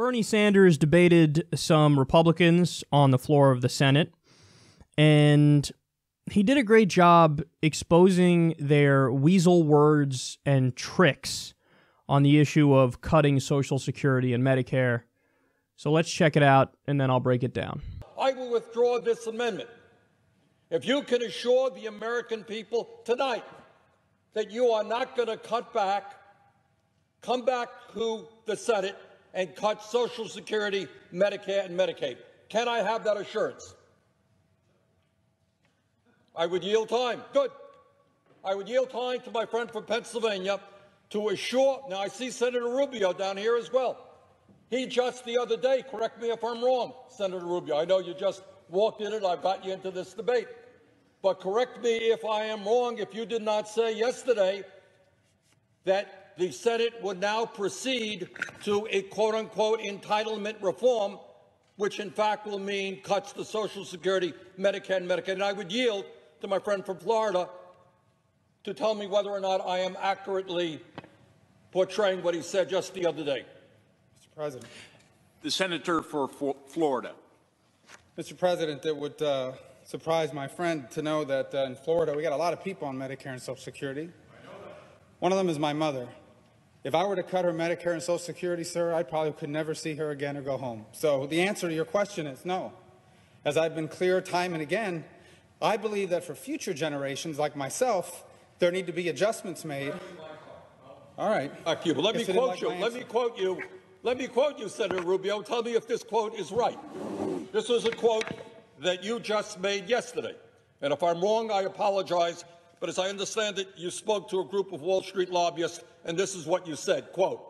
Bernie Sanders debated some Republicans on the floor of the Senate, and he did a great job exposing their weasel words and tricks on the issue of cutting Social Security and Medicare. So let's check it out, and then I'll break it down. I will withdraw this amendment. If you can assure the American people tonight that you are not going to cut back, come back to the Senate and cut Social Security, Medicare, and Medicaid. Can I have that assurance? I would yield time. Good. I would yield time to my friend from Pennsylvania to assure. Now, I see Senator Rubio down here as well. He just the other day, correct me if I'm wrong, Senator Rubio. I know you just walked in it, I've got you into this debate. But correct me if I am wrong if you did not say yesterday that the Senate would now proceed to a quote unquote entitlement reform, which in fact will mean cuts to Social Security, Medicare, and Medicaid. And I would yield to my friend from Florida to tell me whether or not I am accurately portraying what he said just the other day. Mr. President. The senator for Florida. Mr. President, it would uh, surprise my friend to know that uh, in Florida we got a lot of people on Medicare and Social Security. One of them is my mother. If I were to cut her Medicare and Social Security, sir, I probably could never see her again or go home. So the answer to your question is no. As I've been clear time and again, I believe that for future generations like myself, there need to be adjustments made. All right. Thank you. But let me quote you. Let me quote you. Let me quote you, Senator Rubio. Tell me if this quote is right. This was a quote that you just made yesterday. And if I'm wrong, I apologize. But as I understand it, you spoke to a group of Wall Street lobbyists, and this is what you said, quote,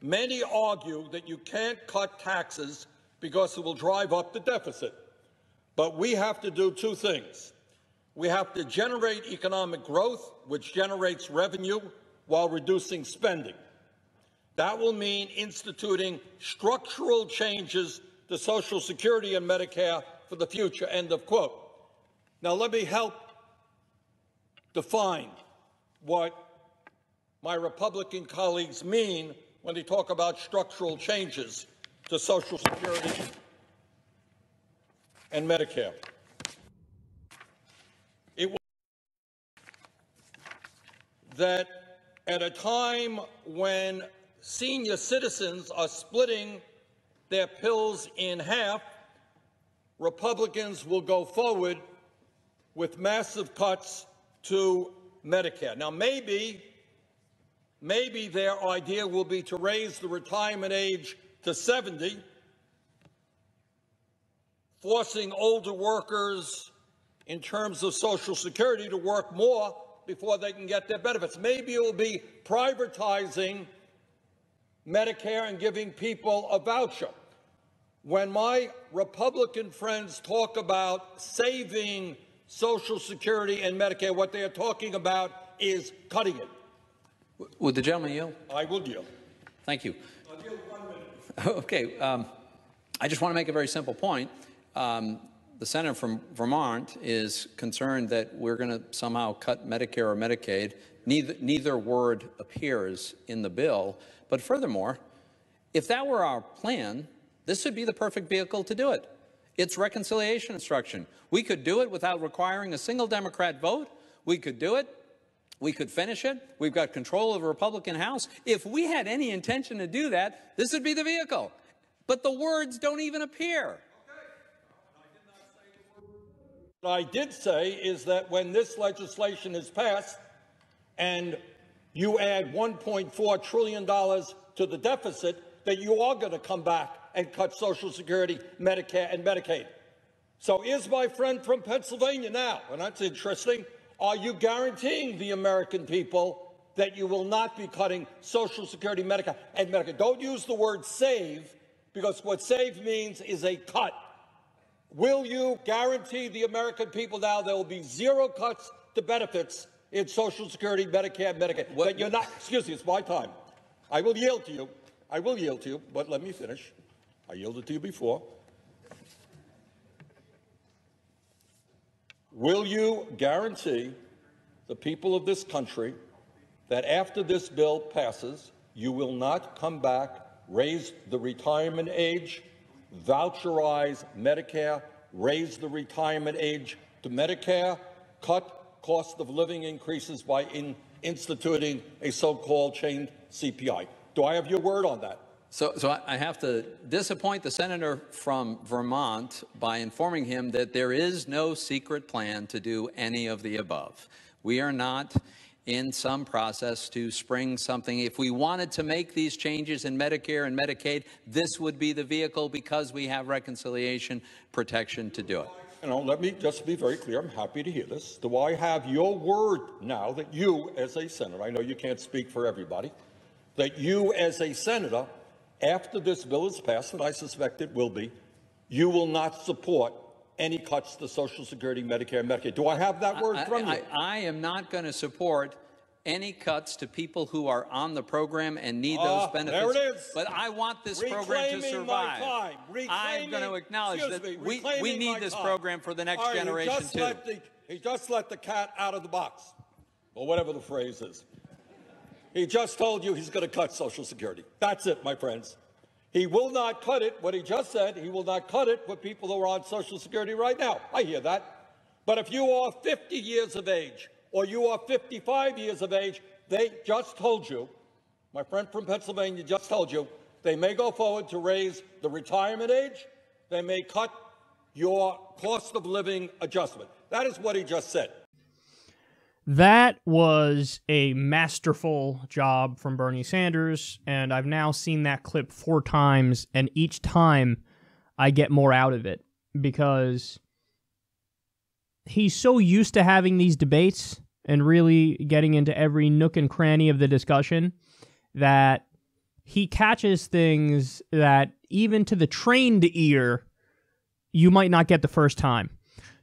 Many argue that you can't cut taxes because it will drive up the deficit. But we have to do two things. We have to generate economic growth, which generates revenue while reducing spending. That will mean instituting structural changes to Social Security and Medicare for the future. End of quote. Now, let me help define what my Republican colleagues mean when they talk about structural changes to Social Security and Medicare. It was that at a time when senior citizens are splitting their pills in half, Republicans will go forward with massive cuts to Medicare. Now, maybe, maybe their idea will be to raise the retirement age to 70 forcing older workers in terms of Social Security to work more before they can get their benefits. Maybe it will be privatizing Medicare and giving people a voucher. When my Republican friends talk about saving Social Security and Medicare, what they are talking about is cutting it. Would the gentleman yield? I will yield. Thank you. Okay. Um, I just want to make a very simple point. Um, the senator from Vermont is concerned that we're going to somehow cut Medicare or Medicaid. Neither, neither word appears in the bill. But furthermore, if that were our plan, this would be the perfect vehicle to do it. It's reconciliation instruction. We could do it without requiring a single Democrat vote. We could do it. We could finish it. We've got control of the Republican House. If we had any intention to do that, this would be the vehicle. But the words don't even appear. What I did say is that when this legislation is passed and you add $1.4 trillion to the deficit, that you are going to come back and cut Social Security, Medicare, and Medicaid. So is my friend from Pennsylvania now, and that's interesting, are you guaranteeing the American people that you will not be cutting Social Security, Medicare, and Medicaid? Don't use the word save, because what save means is a cut. Will you guarantee the American people now there will be zero cuts to benefits in Social Security, Medicare, Medicaid? What, that you're not, excuse me, it's my time. I will yield to you. I will yield to you, but let me finish. I yielded to you before. Will you guarantee the people of this country that after this bill passes, you will not come back raise the retirement age, voucherize Medicare, raise the retirement age to Medicare, cut cost of living increases by in instituting a so-called chained CPI. Do I have your word on that? So, so I have to disappoint the senator from Vermont by informing him that there is no secret plan to do any of the above. We are not in some process to spring something. If we wanted to make these changes in Medicare and Medicaid, this would be the vehicle because we have reconciliation protection to do it. You know, let me just be very clear. I'm happy to hear this. Do I have your word now that you, as a senator, I know you can't speak for everybody, that you, as a senator, after this bill is passed, and I suspect it will be, you will not support any cuts to Social Security, Medicare, and Medicaid. Do I have that word I, from you? I, I am not going to support any cuts to people who are on the program and need Ah, those benefits. there it is. But I want this program to survive. I'm going to acknowledge that me, we, we need this time. program for the next right, generation he just too. Let the, he just let the cat out of the box, or whatever the phrase is. He just told you he's going to cut Social Security. That's it, my friends. He will not cut it. What he just said, he will not cut it for people who are on Social Security right now. I hear that. But if you are 50 years of age or you are 55 years of age, they just told you, my friend from Pennsylvania just told you, they may go forward to raise the retirement age. They may cut your cost of living adjustment. That is what he just said. That was a masterful job from Bernie Sanders, and I've now seen that clip four times, and each time I get more out of it because he's so used to having these debates and really getting into every nook and cranny of the discussion that he catches things that even to the trained ear you might not get the first time.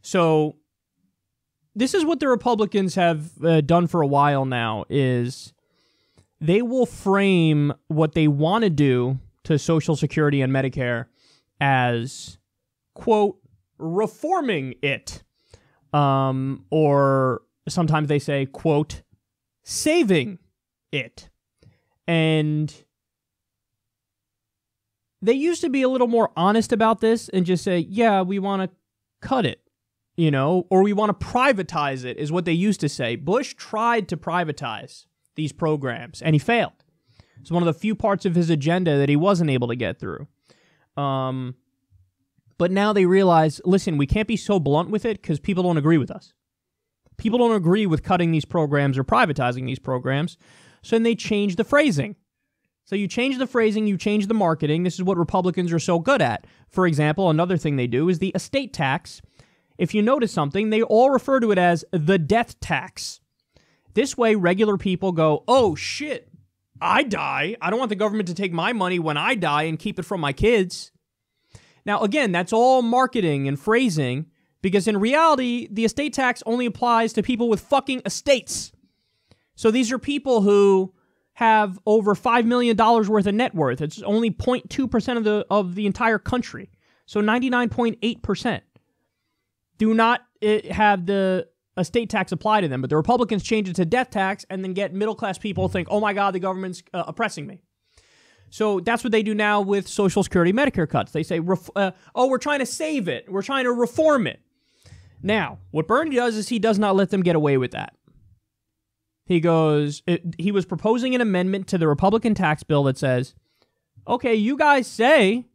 So this is what the Republicans have uh, done for a while now is they will frame what they want to do to Social Security and Medicare as quote reforming it. Um, or sometimes they say quote saving it. And they used to be a little more honest about this and just say yeah we want to cut it you know, or we want to privatize it, is what they used to say. Bush tried to privatize these programs, and he failed. It's one of the few parts of his agenda that he wasn't able to get through. Um, but now they realize, listen, we can't be so blunt with it because people don't agree with us. People don't agree with cutting these programs or privatizing these programs. So then they change the phrasing. So you change the phrasing, you change the marketing. This is what Republicans are so good at. For example, another thing they do is the estate tax if you notice something, they all refer to it as the death tax. This way, regular people go, oh shit, I die. I don't want the government to take my money when I die and keep it from my kids. Now, again, that's all marketing and phrasing because in reality, the estate tax only applies to people with fucking estates. So these are people who have over $5 million worth of net worth. It's only 0.2% of the, of the entire country. So 99.8% do not eh, have the estate tax apply to them. But the Republicans change it to death tax and then get middle class people think, oh my God, the government's uh, oppressing me. So that's what they do now with Social Security Medicare cuts. They say, uh, oh, we're trying to save it, we're trying to reform it. Now, what Bernie does is he does not let them get away with that. He goes, it, he was proposing an amendment to the Republican tax bill that says, okay, you guys say,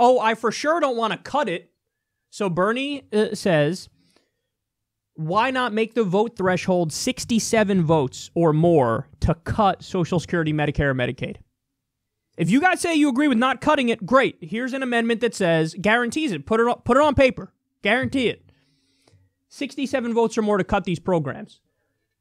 oh, I for sure don't want to cut it. So Bernie uh, says, why not make the vote threshold 67 votes or more to cut Social Security, Medicare, and Medicaid? If you guys say you agree with not cutting it, great. Here's an amendment that says guarantees it. Put it on, put it on paper. Guarantee it. 67 votes or more to cut these programs.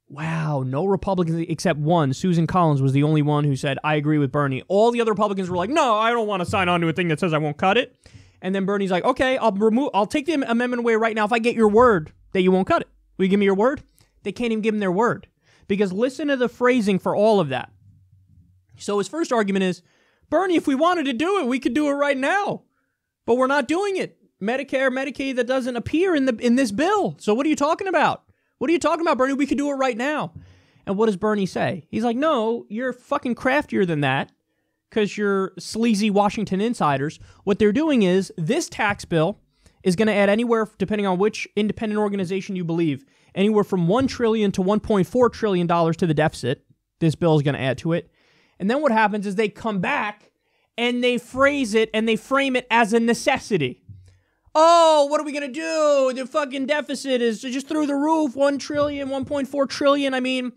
Wow, no Republicans except one. Susan Collins was the only one who said, I agree with Bernie. All the other Republicans were like, no, I don't want to sign on to a thing that says I won't cut it. And then Bernie's like, okay, I'll remove, I'll take the amendment away right now if I get your word that you won't cut it. Will you give me your word? They can't even give him their word. Because listen to the phrasing for all of that. So his first argument is, Bernie, if we wanted to do it, we could do it right now. But we're not doing it. Medicare, Medicaid, that doesn't appear in the in this bill. So what are you talking about? What are you talking about, Bernie? We could do it right now. And what does Bernie say? He's like, no, you're fucking craftier than that. Because you're sleazy Washington insiders. What they're doing is this tax bill is going to add anywhere, depending on which independent organization you believe, anywhere from 1 trillion to 1.4 trillion dollars to the deficit. This bill is going to add to it, and then what happens is they come back and they phrase it and they frame it as a necessity. Oh, what are we going to do? The fucking deficit is just through the roof 1 trillion, 1.4 trillion. I mean,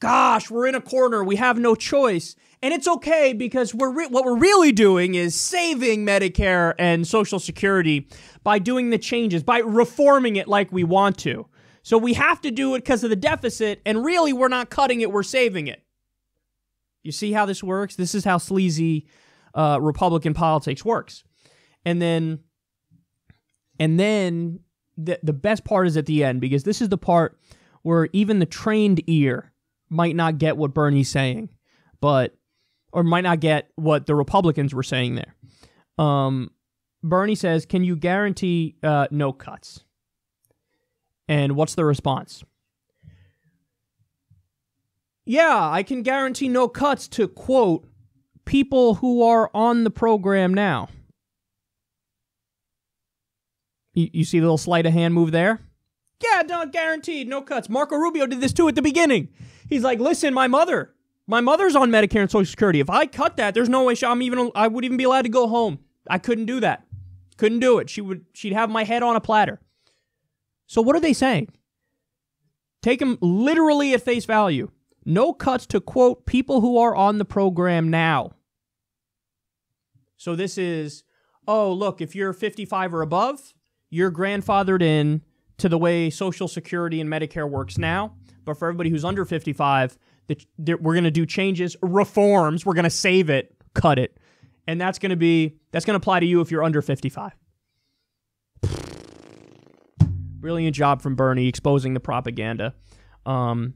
gosh, we're in a corner. We have no choice. And it's okay because we're re- what we're really doing is saving Medicare and Social Security by doing the changes, by reforming it like we want to. So we have to do it because of the deficit, and really we're not cutting it, we're saving it. You see how this works? This is how sleazy uh, Republican politics works. And then, and then the the best part is at the end because this is the part where even the trained ear might not get what Bernie's saying, but or might not get what the Republicans were saying there. Um, Bernie says, "Can you guarantee uh, no cuts?" And what's the response? Yeah, I can guarantee no cuts to quote people who are on the program now. You, you see the little sleight of hand move there? Yeah, not guaranteed, no cuts. Marco Rubio did this too at the beginning. He's like, listen, my mother, my mother's on Medicare and Social Security. If I cut that, there's no way she, I'm even I would even be allowed to go home. I couldn't do that. Couldn't do it. She would she'd have my head on a platter. So what are they saying? Take them literally at face value. No cuts to quote people who are on the program now. So this is, oh, look, if you're 55 or above, you're grandfathered in to the way Social Security and Medicare works now. But for everybody who's under 55, the, we're going to do changes, reforms. We're going to save it, cut it, and that's going to be that's going to apply to you if you're under 55. Brilliant job from Bernie exposing the propaganda. Um,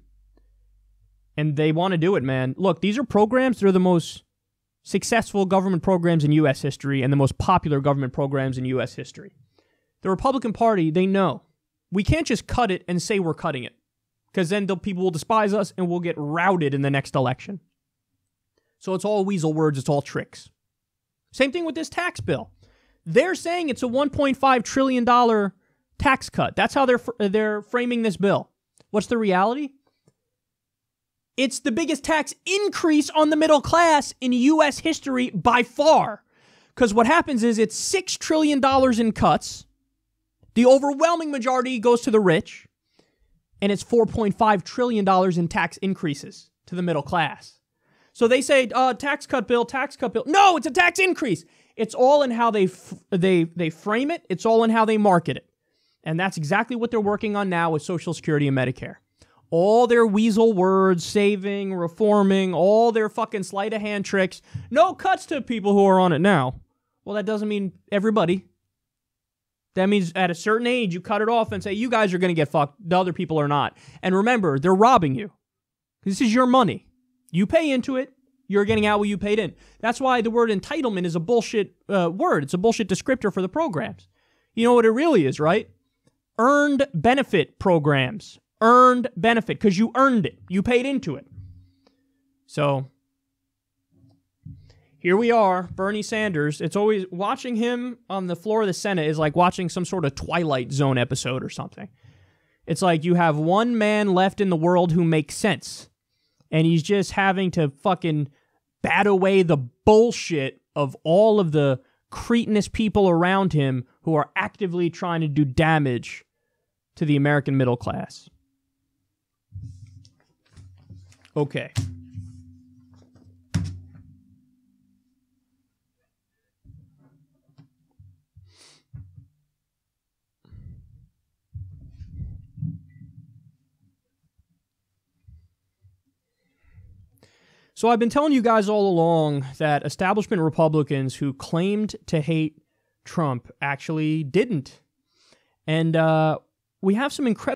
and they want to do it, man. Look, these are programs. that are the most successful government programs in U.S. history and the most popular government programs in U.S. history. The Republican Party, they know we can't just cut it and say we're cutting it because then the people will despise us and we'll get routed in the next election. So it's all weasel words, it's all tricks. Same thing with this tax bill. They're saying it's a 1.5 trillion dollar tax cut. That's how they're they're framing this bill. What's the reality? It's the biggest tax increase on the middle class in US history by far. Cuz what happens is it's 6 trillion dollars in cuts. The overwhelming majority goes to the rich and it's 4.5 trillion dollars in tax increases to the middle class. So they say uh, tax cut bill, tax cut bill. No, it's a tax increase. It's all in how they they they frame it. It's all in how they market it. And that's exactly what they're working on now with Social Security and Medicare. All their weasel words, saving, reforming, all their fucking sleight of hand tricks. No cuts to people who are on it now. Well, that doesn't mean everybody. That means at a certain age, you cut it off and say, you guys are going to get fucked. The other people are not. And remember, they're robbing you. This is your money. You pay into it. You're getting out what you paid in. That's why the word entitlement is a bullshit uh, word. It's a bullshit descriptor for the programs. You know what it really is, right? Earned benefit programs. Earned benefit because you earned it. You paid into it. So here we are, Bernie Sanders. It's always watching him on the floor of the Senate is like watching some sort of Twilight Zone episode or something. It's like you have one man left in the world who makes sense, and he's just having to fucking bat away the bullshit of all of the cretinous people around him who are actively trying to do damage to the American middle class. Okay. So I've been telling you guys all along that establishment Republicans who claimed to hate Trump actually didn't. And uh, we have some incredible